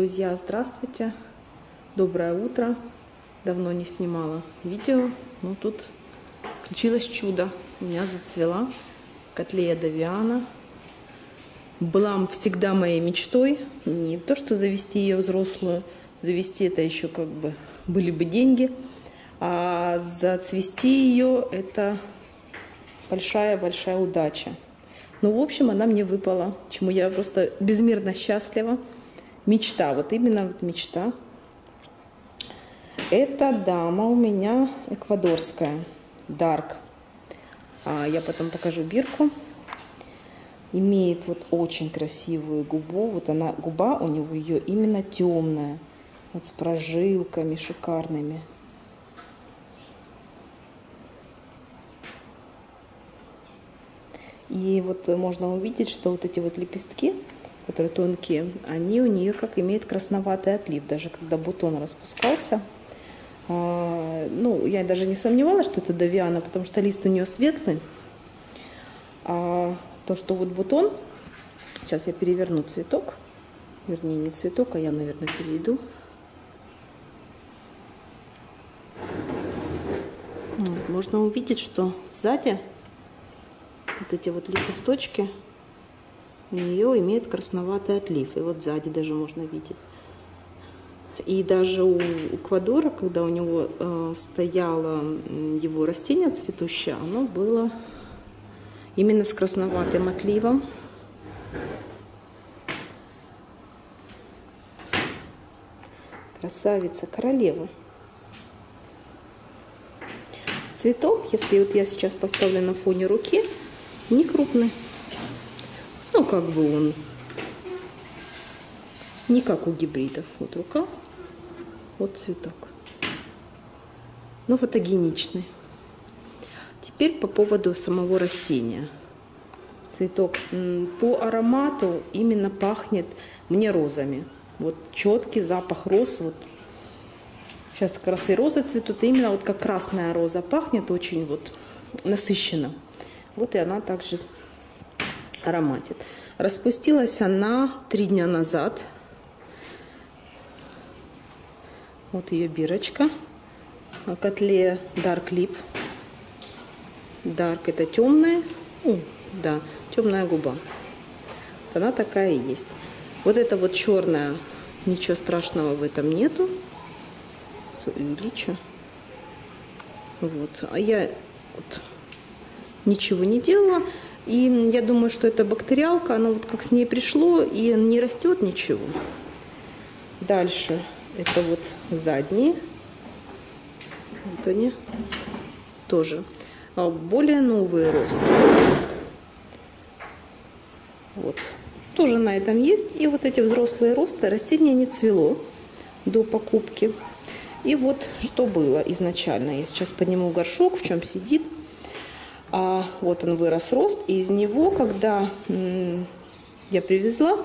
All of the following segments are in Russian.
Друзья, здравствуйте! Доброе утро! Давно не снимала видео, но тут случилось чудо. У меня зацвела котлея Давиана. Была всегда моей мечтой не то, что завести ее взрослую, завести это еще как бы были бы деньги, а зацвести ее это большая-большая удача. Ну, в общем, она мне выпала, чему я просто безмерно счастлива мечта, вот именно вот мечта. Эта дама у меня эквадорская, Dark. А я потом покажу бирку. Имеет вот очень красивую губу. Вот она, губа у него ее именно темная. Вот с прожилками шикарными. И вот можно увидеть, что вот эти вот лепестки, которые тонкие, они у нее как имеют красноватый отлив. Даже когда бутон распускался, а, ну, я даже не сомневалась, что это Давиана, потому что лист у нее светлый. А то, что вот бутон, сейчас я переверну цветок, вернее не цветок, а я, наверное, перейду. Вот, можно увидеть, что сзади вот эти вот лепесточки у нее имеет красноватый отлив. И вот сзади даже можно видеть. И даже у Эквадора, когда у него э, стояло его растение цветущее, оно было именно с красноватым отливом. Красавица, королева. Цветок, если вот я сейчас поставлю на фоне руки, не крупный. Ну, как бы он не как у гибридов. Вот рука, вот цветок. Но фотогеничный. Теперь по поводу самого растения. Цветок по аромату именно пахнет мне розами. Вот четкий запах роз. Вот сейчас как раз и розы цветут. И именно вот как красная роза пахнет очень вот насыщенно. Вот и она также ароматит. Распустилась она три дня назад. Вот ее бирочка. Котле Dark Lip. Dark это темная. Ну, да, темная губа. Она такая и есть. Вот это вот черная, ничего страшного в этом нету. Увеличу. Вот. А я вот, ничего не делала. И я думаю, что это бактериалка, она вот как с ней пришло, и не растет ничего. Дальше это вот задние. Вот они тоже. А более новый рост. Вот. Тоже на этом есть. И вот эти взрослые росты. Растение не цвело до покупки. И вот что было изначально. Я сейчас подниму горшок, в чем сидит. А вот он вырос рост, и из него, когда я привезла,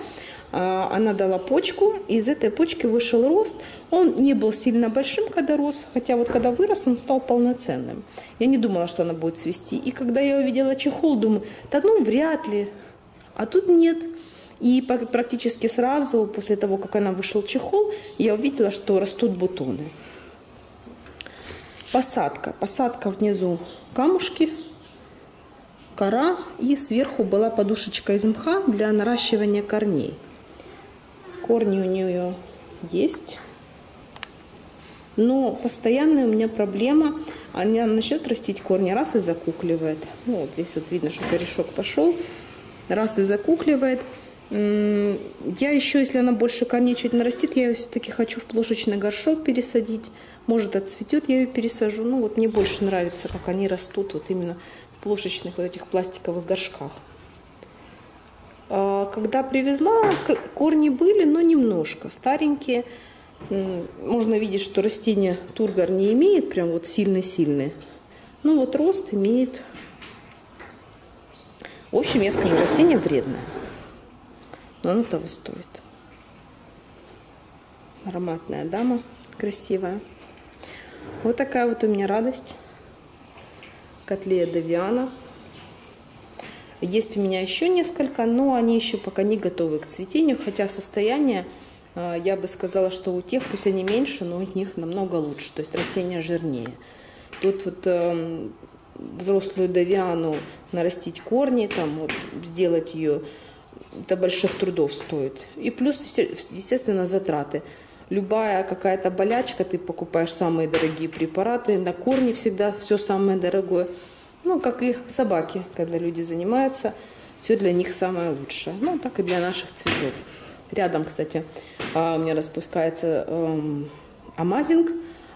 а, она дала почку, из этой почки вышел рост. Он не был сильно большим, когда рос, хотя вот когда вырос, он стал полноценным. Я не думала, что она будет цвести. И когда я увидела чехол, думаю, да ну вряд ли. А тут нет. И практически сразу, после того, как она вышел чехол, я увидела, что растут бутоны. Посадка. Посадка внизу камушки кора и сверху была подушечка из мха для наращивания корней. Корни у нее есть, но постоянная у меня проблема, она начнет растить корни, раз и закукливает. Ну, вот здесь вот видно, что корешок пошел, раз и закукливает. Я еще, если она больше корней чуть нарастит, я ее все-таки хочу в плошечный горшок пересадить. Может, отцветет, я ее пересажу. Ну, вот мне больше нравится, как они растут, вот именно плошечных вот этих пластиковых горшках. А, когда привезла, корни были, но немножко старенькие. Можно видеть, что растение тургор не имеет прям вот сильный-сильный. Ну вот рост имеет. В общем, я скажу, растение вредное. Но оно того стоит. Ароматная дама, красивая. Вот такая вот у меня радость котлея Давиана. Есть у меня еще несколько, но они еще пока не готовы к цветению, хотя состояние А, я бы сказала, что у тех, пусть они меньше, но у них намного лучше, то есть растения жирнее. Тут вот э, взрослую давиану нарастить корни, там вот сделать ее, это больших трудов стоит. И плюс, естественно, затраты. Любая какая-то болячка, ты покупаешь самые дорогие препараты, на корни всегда все самое дорогое. Ну, как и собаки, когда люди занимаются, все для них самое лучшее. Ну, так и для наших цветов. Рядом, кстати, а, у меня распускается эм, амазинг.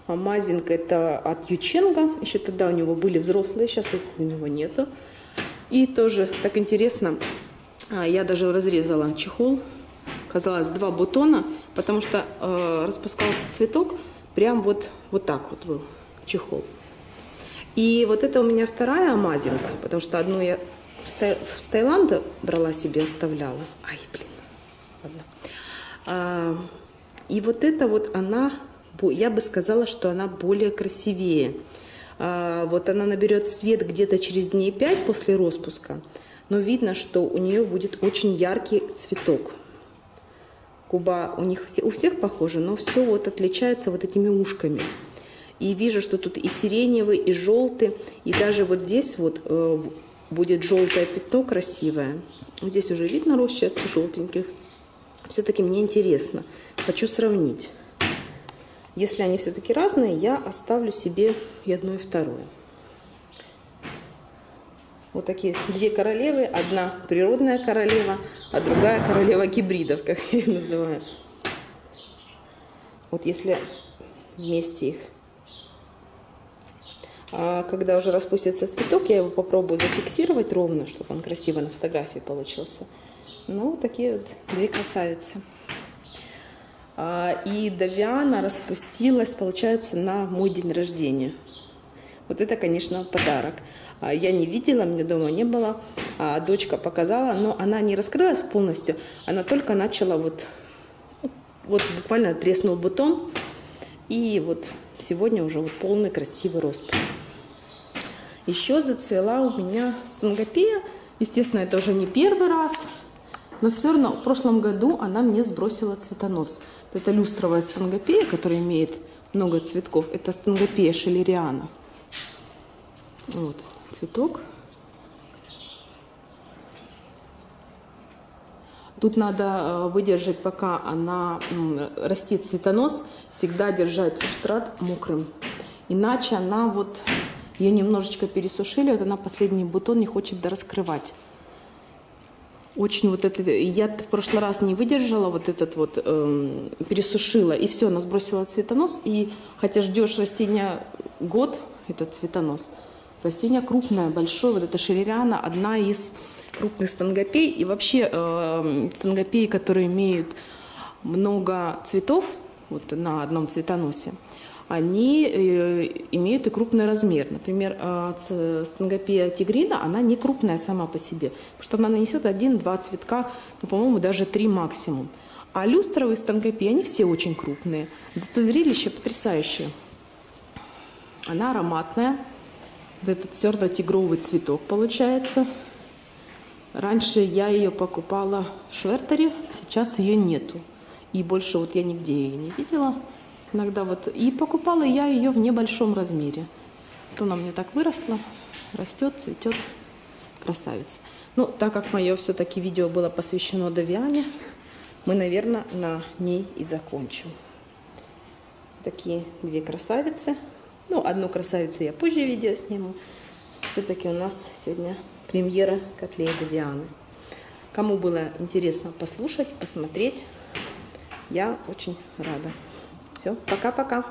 Амазинг это от Юченга. Еще тогда у него были взрослые, сейчас их у него нету. И тоже так интересно, а, я даже разрезала чехол. Казалось, два бутона, потому что э, распускался цветок прям вот, вот так вот был чехол. И вот это у меня вторая амазинка, потому что одну я с Таиланда брала себе, оставляла. Ай, блин. Ладно. А, и вот это вот она, я бы сказала, что она более красивее. А, вот она наберет свет где-то через дней 5 после распуска, но видно, что у нее будет очень яркий цветок. Куба у них все, у всех похоже, но все вот отличается вот этими ушками. И вижу, что тут и сиреневый, и желтый, и даже вот здесь вот э, будет желтое пятно красивое. Здесь уже видно росчерк желтеньких. Все-таки мне интересно. Хочу сравнить. Если они все-таки разные, я оставлю себе и одно, и второе. Вот такие две королевы. Одна природная королева, а другая королева гибридов, как я их называю. Вот если вместе их а когда уже распустится цветок, я его попробую зафиксировать ровно, чтобы он красиво на фотографии получился. Ну, такие вот две красавицы. А, и Давиана распустилась, получается, на мой день рождения. Вот это, конечно, подарок. А, я не видела, мне дома не было. А дочка показала, но она не раскрылась полностью. Она только начала вот, вот буквально треснул бутон. И вот сегодня уже вот полный красивый распуск. Еще зацвела у меня стангопия. Естественно, это уже не первый раз. Но все равно в прошлом году она мне сбросила цветонос. Это люстровая стангопея, которая имеет много цветков. Это стангопея шелериана. Вот цветок. Тут надо э, выдержать, пока она растит цветонос, всегда держать субстрат мокрым. Иначе она вот ее немножечко пересушили, вот она последний бутон не хочет раскрывать. Очень вот это, я в прошлый раз не выдержала вот этот вот, э, пересушила, и все, она сбросила цветонос, и хотя ждешь растения год, этот цветонос, растение крупное, большое, вот это шеририана, одна из крупных стангопей, и вообще э, стангопеи, которые имеют много цветов, вот на одном цветоносе, они э, имеют и крупный размер. Например, э, стенгопия тигрина, она не крупная сама по себе, потому что она нанесет один-два цветка, ну, по-моему, даже три максимум. А люстровые стенгопии, они все очень крупные. Зато зрелище потрясающее. Она ароматная. Вот этот серно-тигровый цветок получается. Раньше я ее покупала в Швертере, сейчас ее нету. И больше вот я нигде ее не видела. Иногда вот. И покупала я ее в небольшом размере. Вот она мне так выросла, растет, цветет. Красавица. Ну, так как мое все-таки видео было посвящено Давиане, мы, наверное, на ней и закончим. Такие две красавицы. Ну, одну красавицу я позже видео сниму. Все-таки у нас сегодня премьера котлеи Давианы. Кому было интересно послушать, посмотреть, я очень рада. Все, пока-пока.